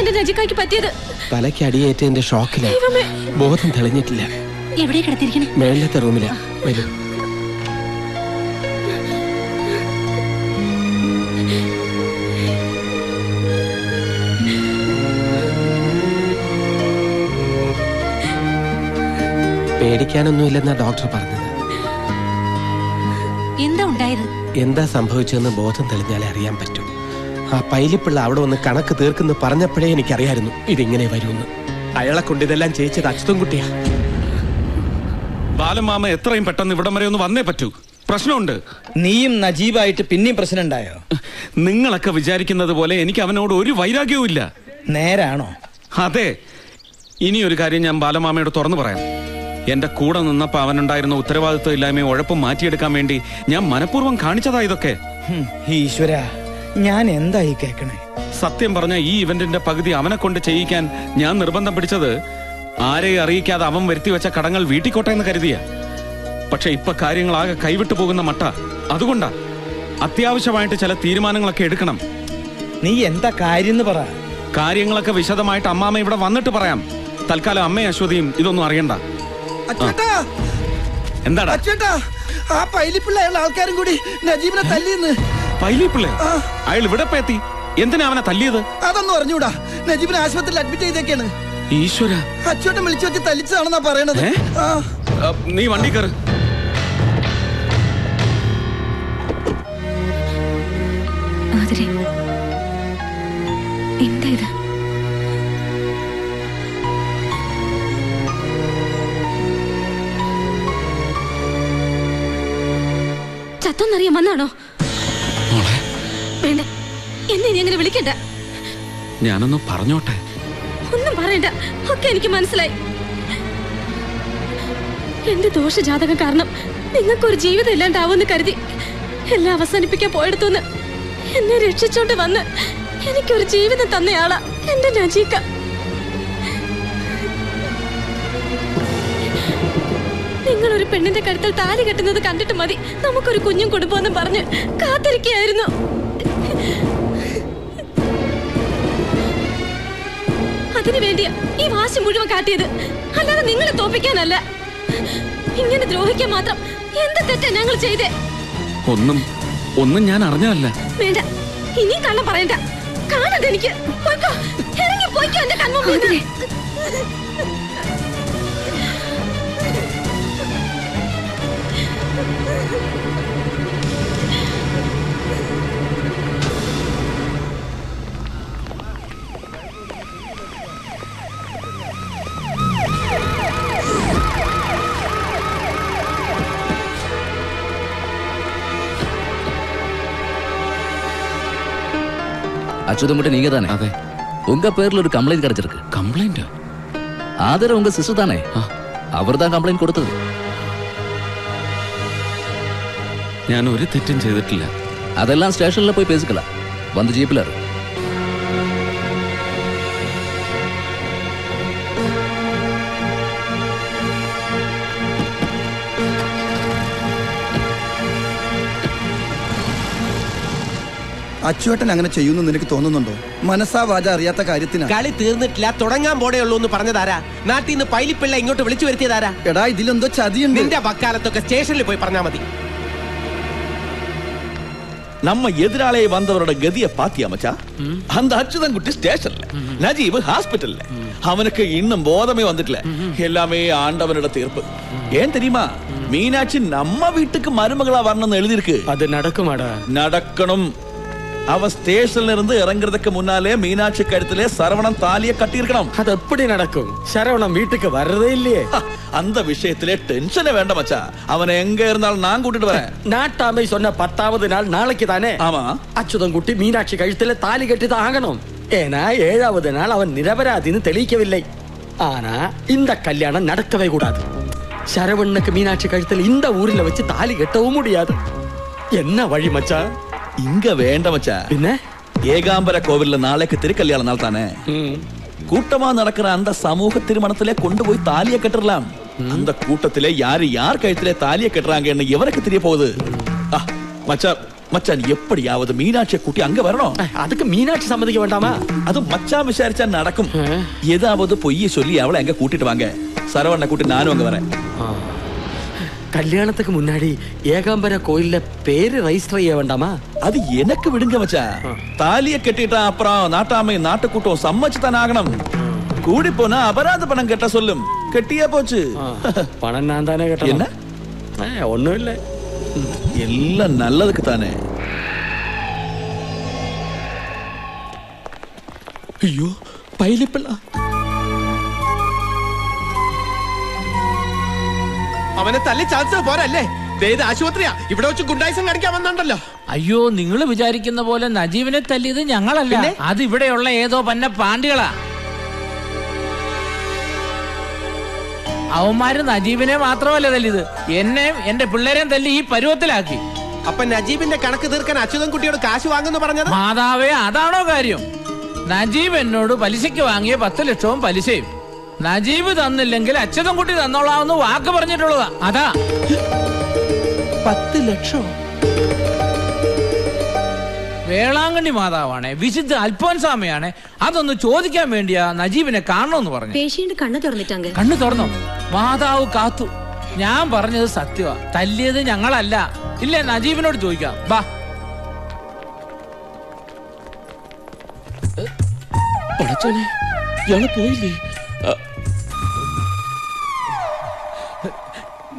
എന്റെ രജിക്കായ്ക്ക് പറ്റിയത്? തലയ്ക്ക് അടിയേറ്റതിന്റെ ഷോക്കിൽ. ബോധം തെളിഞ്ഞിട്ടില്ല. എവിടെ കിടത്തിരിക്കണേ മേളത്തെ റൂമിലാ. വരൂ. പേടിക്കാനൊന്നുമില്ലെന്നാ ഡോക്ടർ പറഞ്ഞത്. എന്താ ഉണ്ടായത്? എന്താ സംഭവിച്ചതെന്ന് ബോധം തെളിഞ്ഞാലേ അറിയാൻ പറ്റൂ. ആ പൈലിപ്പിള്ള അവിടെ വന്ന് കണക്ക് തീർക്കുന്നു പറഞ്ഞപ്പോഴേ എനിക്കറിയായിരുന്നു ഇതിങ്ങനെ വരുമെന്ന്. അയാളെ കൊണ്ട് ഇതെല്ലാം ചെയ്യിച്ചത് അച്യുതം കുട്ടിയാ. ബാലമാമ എത്രയും പെട്ടെന്ന് ഇവിടം വരെ ഒന്ന് വന്നേ പറ്റൂ. പ്രശ്നമുണ്ട്. നീയും നജീബായിട്ട് പിന്നെയും പ്രശ്നം ഉണ്ടായോ നിങ്ങളൊക്കെ വിചാരിക്കുന്നത് പോലെ എനിക്ക് അവനോട് ഒരു വൈരാഗ്യവും ഇല്ല. നേരാണോ? അതെ. ഇനി ഒരു കാര്യം ഞാൻ ബാലമാമയോട് തുറന്നു പറയാം. എന്റെ കൂടെ നിന്നപ്പോ അവനുണ്ടായിരുന്ന ഉത്തരവാദിത്വം ഇല്ലായ്മയും ഉഴപ്പും മാറ്റിയെടുക്കാൻ വേണ്ടി ഞാൻ മനഃപൂർവം കാണിച്ചതാ ഇതൊക്കെ. ഈശ്വര. ഞാൻ എന്തായി കേക്കണേ സത്യം പറഞ്ഞ ഈ ഇവന്റിന്റെ പകുതി അവനെ കൊണ്ട് ചെയ്യിക്കാൻ ഞാൻ നിർബന്ധം പിടിച്ചത് ആരെയും അറിയിക്കാതെ അവൻ വരുത്തി വെച്ച കടങ്ങൾ വീട്ടിക്കോട്ടെ എന്ന് കരുതിയ. പക്ഷെ ഇപ്പൊ കാര്യങ്ങളാകെ കൈവിട്ടു പോകുന്ന മട്ട. അതുകൊണ്ടാ അത്യാവശ്യമായിട്ട് ചില തീരുമാനങ്ങളൊക്കെ എടുക്കണം. നീ എന്താ കാര്യം പറ. കാര്യങ്ങളൊക്കെ വിശദമായിട്ട് അമ്മാമ ഇവിടെ വന്നിട്ട് പറയാം. തൽക്കാലം അമ്മയും അശ്വതിയും ഇതൊന്നും അറിയണ്ട. എന്താടാ? ആ പൈലിപ്പിള്ളയുള്ള ആൾക്കാരും കൂടി നജീബിനെ തല്ലിന്ന്. പൈലിപ്പിള്ളേ അയാൾ ഇവിടെ ഇപ്പൊ എത്തി. എന്തിനാ അവനെ തല്ലിയത്? അതൊന്നും അറിഞ്ഞൂടാ. നജീബിനെ ആശുപത്രിയിൽ അഡ്മിറ്റ് ചെയ്തേക്കാണ്. ഈശ്വര. അച്ചോട്ടൻ വിളിച്ചു വെച്ച് തല്ലിച്ചതാണെന്നാ പറയണത്. ഏ? ആ. ആ, നീ വണ്ടി കയറ്. മാതിരി എന്താ ഇത് ചത്തൊന്നറിയാൻ വന്നാണോ? അങ്ങനെ വിളിക്കണ്ട? ഞാനൊന്ന് പറഞ്ഞോട്ടെ? ഒന്നും പറയണ്ട. ഒക്കെ എനിക്ക് മനസ്സിലായി. എന്റെ ദോഷജാതകം കാരണം നിങ്ങൾക്കൊരു ജീവിതം ഇല്ലാണ്ടാവുമെന്ന് കരുതി എല്ലാം അവസാനിപ്പിക്കാൻ പോയെടുത്തുനിന്ന് എന്നെ രക്ഷിച്ചോണ്ട് വന്ന് എനിക്കൊരു ജീവിതം തന്നയാളാ എന്റെ നജീക്ക. നിങ്ങൾ ഒരു പെണ്ണിന്റെ കഴുത്തിൽ താലി കെട്ടുന്നത് കണ്ടിട്ട് മതി. നമുക്കൊരു കുഞ്ഞും കുടുംബമെന്നും പറഞ്ഞ് കാത്തിരിക്കുകയായിരുന്നു. വേണ്ടിയാ ഈ വാശി മുഴുവൻ കാട്ടിയത്. അല്ലാതെ നിങ്ങളെ തോപ്പിക്കാനല്ല. ഇങ്ങനെ ദ്രോഹിക്കാൻ മാത്രം എന്ത് തെറ്റാ ഞങ്ങൾ ചെയ്തേ? ഒന്നും ഒന്നും ഞാൻ അറിഞ്ഞതല്ല. വേണ്ട. ഇനി കള്ളം പറയണ്ട. കാണണ്ട എനിക്ക്. പോയ്ക്കോ. ഇറങ്ങി പോയിക്കോ എന്റെ കൺമുമ്പിൽ. அச்சுதம் மட்டும் நீங்க தானே അതെ உங்க பேர்ல ஒரு கம்ப்ளைண்ட் கிடைச்சிருக்கு കംപ്ലൈന്റ് ஆதர உங்க சிஸ்டர் தானே அவர் தான் கம்ப்ளைண்ட் கொடுத்தது ഞാൻ ഒരു തെറ്റും ചെയ്തിട്ടില്ല அதெல்லாம் ஸ்டேஷன்ல போய் பேசிக்கலாம் வந்து ஜீப்ல അച്ചുവേട്ടൻ അങ്ങനെ ചെയ്യുന്നു നിനക്ക് തോന്നുന്നുണ്ടോ മനസ്സാ വാച അറിയാത്ത കാര്യത്തിനാ കളി തീർന്നിട്ടില്ല തുടങ്ങാൻ പോടേ ഉള്ളൂ എന്ന് പറഞ്ഞതാരാ നാട്ടിൽ നിന്ന് പൈലിപ്പിള്ള ഇങ്ങോട്ട് വിളിച്ചു വരുത്തിയതാരാ എടാ ഇതിലെന്തോ ചതിയുണ്ട് നിന്റെ വക്കാലത്തൊക്കെ സ്റ്റേഷനിൽ പോയി പറഞ്ഞാ മതി நம்ம எதிராளே வந்தவரோட கதிய பாத்தியா மச்சா அந்த அச்சுதன் குட்டி ஸ்டேஷன்ல நஜீப் ஹாஸ்பிட்டல்ல அவனுக்கு இன்னும் போதமே வந்துட்டல எல்லாமே ஆண்டவனோட தீர்ப்பு ஏன் தெரியுமா மீனாட்சி நம்ம வீட்டுக்கு மருமகளா வரணும்னு எழுதியிருக்கு അത് നടക്കുമാടാ நடக்கணும் அவ ஸ்டேஷன்ல இருந்து இறங்குறதுக்கு முன்னாலே மீனாட்சி கழுத்திலே சரவணன் தாலிய கட்டியிருக்கணும். அது எப்படி நடக்கும்? சரவணன் வீட்டுக்கு வர்றதே இல்லையே. அந்த விஷயத்திலே டென்ஷனே வேண்டாம் மச்சா. அவனை எங்க இருந்தாலும் நான் கூட்டிட்டு வரேன். நாட்டாமை சொன்ன பத்தாவது நாள் நாளைக்கு தானே? ஆமா. அச்சுதன் குட்டி மீனாட்சி கழுத்துல தாலி கட்டி தான் ஆகணும். ஏன்னா ஏழாவது நாள் அவன் நிரபராதின்னு தெளிக்கவில்லை. ஆனா இந்த கல்யாணம் நடக்கவே கூடாது. சரவண்ணனுக்கு மீனாட்சி கழுத்தில் இந்த ஊரில் வச்சு தாலி கட்டவும் முடியாது. என்ன வழி மச்சான் இங்க வேண்டாம் மச்சா. பின்ன? ஏகாம்பர கோவில்ல நாளைக்கு திருக்கல்யாண நாள் தானே. ம், கூட்டமா நடக்கிற அந்த சமூக திருமணத்திலே கொண்டு போய் தாலிய கட்டறலாம். அந்த கூட்டத்திலே யாரு யார் கழுத்திலே தாலிய கட்டுறாங்கன்னு எவருக்கு தெரிய போகுது? மச்சா மச்சான் எப்படியாவது மீனாட்சியை கூட்டி அங்க வரணும். அதுக்கு மீனாட்சி சம்மதிக்க வேண்டாமா? அது மச்சான் விசாரிச்சா நடக்கும். ஏதாவது பொய்ய சொல்லி அவளை அங்க கூட்டிட்டு வாங்க. சரவண்ண கூட்டி நானும் அங்க வரேன். கல்யாணத்துக்கு முன்னாடி ஏகாம்பர கோயில்ல பேரு ரெஜிஸ்டர் செய்ய வேண்டாமா? அது எனக்கு விடுங்க வச்சா தாலிய கட்டிட்டா அப்புறம் நாட்டாமை கூட்டம் சம்மச்சு தானே ஆகணும் கூடி போனா அபராத பணம் கட்ட சொல்லும். கட்டியா போச்சு. பணம் நான் தானே கட்ட என்ன? ஒண்ணும் இல்ல. எல்லாம் நல்லதுக்கு தானே. ஐயோ பயிலிப்பலாம் അവനെ തല്ലി ചാൻസ് പോരല്ലേ? ദേത് ആശുപത്രിയാ. ഇവിടെ വെച്ച് ഗുണ്ടായിസം കാണിക്കാൻ വന്നുണ്ടല്ലോ. അയ്യോ നിങ്ങൾ വിചാരിക്കുന്ന പോലെ നജീബിനെ തല്ലിയത് ഞങ്ങളല്ല. അത് ഇവിടെയുള്ള ഏതോ പന്ന പാണ്ടികളാ അവന്മാര് നജീബിനെ മാത്രമല്ല തല്ലിയത്. എന്നെയും എന്റെ പിള്ളേരെയും തല്ലി ഈ പരുവത്തിലാക്കി. അപ്പൊ നജീബിന്റെ കണക്ക് തീർക്കാൻ അച്യുതൻ കുട്ടിയോട് കാശ് വാങ്ങുന്നു പറഞ്ഞത്? മാതാവേ അതാണോ കാര്യം? നജീബ് എന്നോട് പലിശയ്ക്ക് വാങ്ങിയ പത്ത് ലക്ഷവും പലിശയും. നജീബ് തന്നില്ലെങ്കിൽ അച്യുതൻ കുട്ടി തന്നോളാമെന്ന് വാക്ക് പറഞ്ഞിട്ടുള്ളതാ. അതാ. പത്ത് ലക്ഷം? വേളാങ്കണ്ണി മാതാവാണ് വിശുദ്ധ അൽഫോൻസാമയാണ് അതൊന്ന് ചോദിക്കാൻ വേണ്ടിയാ നജീബിനെ കാണണമെന്ന് പറഞ്ഞു. പേഷ്യന്റ് കണ്ണു തുറന്നിട്ടങ്ങ് കണ്ണു തുറന്നോ? മാതാവ് കാത്തു. ഞാൻ പറഞ്ഞത് സത്യമാ തല്ലിയത് ഞങ്ങളല്ല. ഇല്ല നജീബിനോട് ചോദിക്കാം. ബാ. പടച്ചോനെ ഇയാൾ പോയില്ലേ?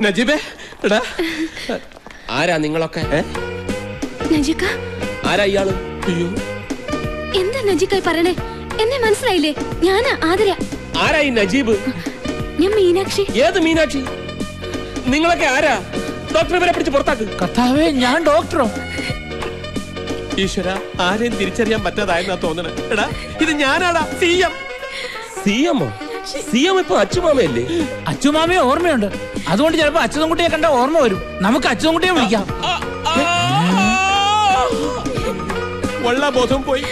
നജീബേ എടാ. ആരാ നിങ്ങളൊക്കെ? നജിക്ക? ആരാ ഇയാൾ? അയ്യോ. എന്താ നജിക്കായി പറയണേ? എന്നെ മനസ്സിലായില്ലേ? ഞാനാ ആതിര. ആരാ ഈ നജീബ്? ഞാൻ മീനാക്ഷി. ഏത് മീനാക്ഷി? നിങ്ങളൊക്കെ ആരാ? ഡോക്ടറെ ഇവരെ പിടിച്ച് പുറത്താക്ക്. കർത്താവേ ഞാൻ ഡോക്ടറോ ഈശ്വര ആരെയും തിരിച്ചറിയാൻ പറ്റാതായെന്നാ തോന്നണേ. എടാ ഇത് ഞാനാടാ സി എം. സി എമ്മോ സി എം ഇപ്പൊ അച്ചുമാമയല്ലേ അച്ചുമാമിയെ ഓർമ്മയുണ്ട് അതുകൊണ്ട് ചിലപ്പോ അച്യുതൻകുട്ടിയെ കണ്ട ഓർമ്മ വരും നമുക്ക് അച്യുതൻകുട്ടിയെ വിളിക്കാം ഉള്ള ബോധം പോയി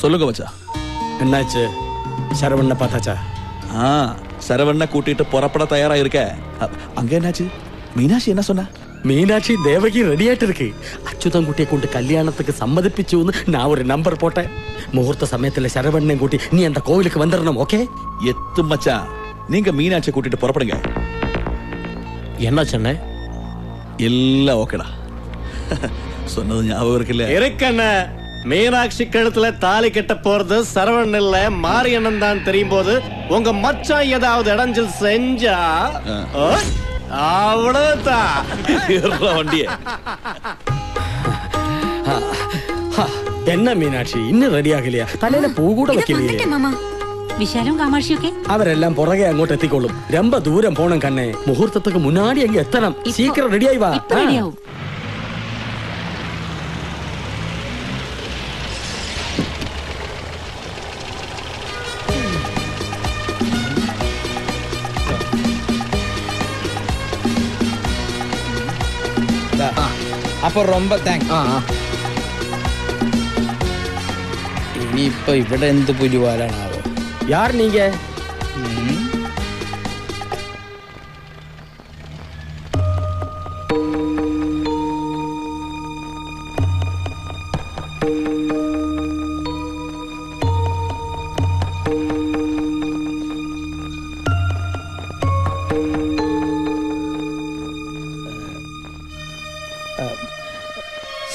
சொல்லுங்க மச்சா என்னாச்சு சரவண்ண பார்த்தாச்சா ஆ சரவண்ண கூட்டிட்டு புறப்பட தயாரா இருக்க அங்க என்னாச்சு? மீனாட்சி என்ன சொன்னா? மீனாட்சி தேவகி ரெடி ஆயிட்டு இருக்கு அச்சுதன் குட்டியை கொண்டு கல்யாணத்துக்கு சம்மதிப்பிச்சுன்னு நான் ஒரு நம்பர் போட்டேன். முகூர்த்த சமயத்துல சரவண்ணன் கூட்டி நீ அந்த கோவிலுக்கு வந்துடணும் ஓகே? எத்து மச்சான். நீங்க மீனாட்சியை கூட்டிட்டு புறப்படுங்க. என்ன சொன்ன? எல்லாம் ஓகேடா. சொன்னது ஞாபகம் இருக்குல்ல? இருக்கண்ண மீனாட்சி கழுத்துல தாலி கட்ட போறது சரவணன் இல்ல மாரியண்ணன் தான் தெரியும் போது உங்க மச்சான் ஏதாவது இடைஞ்சல் செஞ்சா മീനാക്ഷി ഇന്ന് റെഡിയാകില്ല തലയിലെ പൂ കൂടെ വിശാലും അവരെല്ലാം പുറകെ അങ്ങോട്ട് എത്തിക്കോളും. രമ്പ ദൂരം പോണം കണ്ണേ. മുഹൂർത്തത്തൊക്കെ മുന്നാടി അങ്ങ് എത്തണം. സീക്രം റെഡിയായി വാ. ഇപ്പൊ റെഡിയാവും അപ്പൊ ரொம்ப താങ്ക്സ് ഇനിയിപ്പൊ ഇവിടെ എന്ത് പുലിവാലാണാവോ யார் நீங்க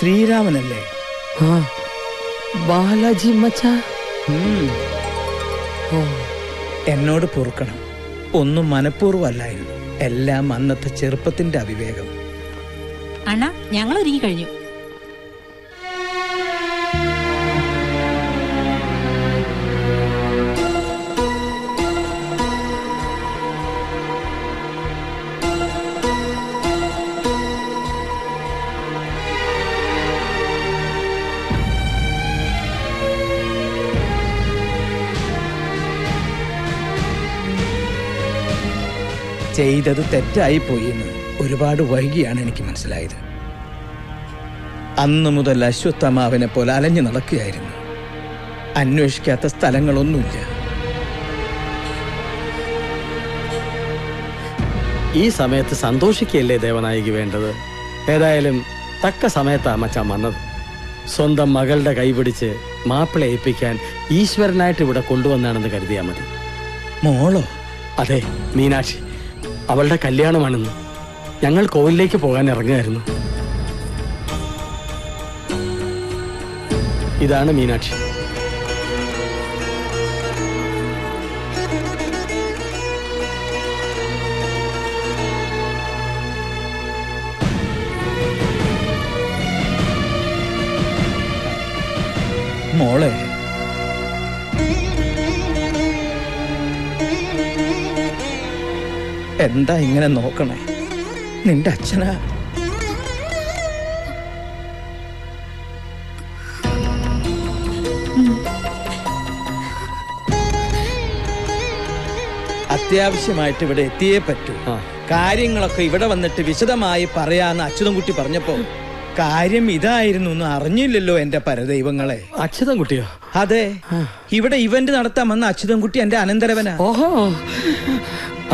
ശ്രീരാമനല്ലേ? ബാലാജി മച്ചാ. എന്നോട് പൊറുക്കണം. ഒന്നും മനഃപൂർവമല്ലായിരുന്നു. എല്ലാം അന്നത്തെ ചെറുപ്പത്തിന്റെ അവിവേകം. അണ്ണ ഞങ്ങൾ ഒരുങ്ങി കഴിഞ്ഞു. ചെയ്തത് തെറ്റായി പോയി എന്ന് ഒരുപാട് വൈകിയാണ് എനിക്ക് മനസ്സിലായത്. അന്നു മുതൽ അശ്വത്ഥമാവിനെ പോലെ അലഞ്ഞു നടക്കുകയായിരുന്നു. അന്വേഷിക്കാത്ത സ്ഥലങ്ങളൊന്നുമില്ല. ഈ സമയത്ത് സന്തോഷിക്കുകയല്ലേ ദേവനായിക്ക് വേണ്ടത്? ഏതായാലും തക്ക സമയത്താ മച്ചാൻ വന്നത് സ്വന്തം മകളുടെ കൈപിടിച്ച് മാപ്പിള ഏൽപ്പിക്കാൻ ഈശ്വരനായിട്ട് ഇവിടെ കൊണ്ടുവന്നാണെന്ന് കരുതിയാൽ മതി. മോളോ? അതെ മീനാക്ഷി. അവളുടെ കല്യാണമാണെന്ന് ഞങ്ങൾ കോവിലേക്ക് പോകാൻ ഇറങ്ങുമായിരുന്നു ഇതാണ് മീനാക്ഷി. മോളെ എന്താ ഇങ്ങനെ നോക്കണേ? നിന്റെ അച്ഛനാ? അത്യാവശ്യമായിട്ട് ഇവിടെ എത്തിയേ പറ്റൂ. കാര്യങ്ങളൊക്കെ ഇവിടെ വന്നിട്ട് വിശദമായി പറയാന്ന് അച്യുതൻകുട്ടി പറഞ്ഞപ്പോ കാര്യം ഇതായിരുന്നു എന്ന് അറിഞ്ഞില്ലല്ലോ എന്റെ പരദൈവങ്ങളെ. അച്യുതൻകുട്ടിയോ? അതെ. ഇവിടെ ഇവന്റ് നടത്താമെന്ന് അച്യുതൻകുട്ടി എന്റെ അനന്തരവനാ. ഓഹോ.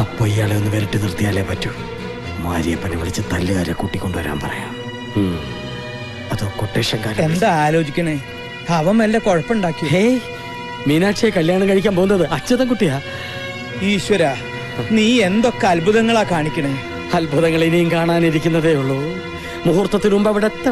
അപ്പൊ ഇയാളെ ഒന്ന് വിരട്ടി നിർത്തിയാലേ പറ്റൂ. മാരിയപ്പനെ വിളിച്ച് തല്ലുകാരെ കൂട്ടിക്കൊണ്ടുവരാൻ പറയാം. അതോ കൊട്ടേഷൻകാരൻ എന്താ ആലോചിക്കണേ? അവൻ വല്ല കുഴപ്പമുണ്ടാക്കി ഹേ മീനാക്ഷിയെ കല്യാണം കഴിക്കാൻ പോകുന്നത് അച്യുതൻ കുട്ടിയാ? ഈശ്വര നീ എന്തൊക്കെ അത്ഭുതങ്ങളാ കാണിക്കണേ? അത്ഭുതങ്ങൾ ഇനിയും കാണാനിരിക്കുന്നതേ ഉള്ളൂ. മുഹൂർത്തത്തിനു മുമ്പ് അവിടെ എത്തണം.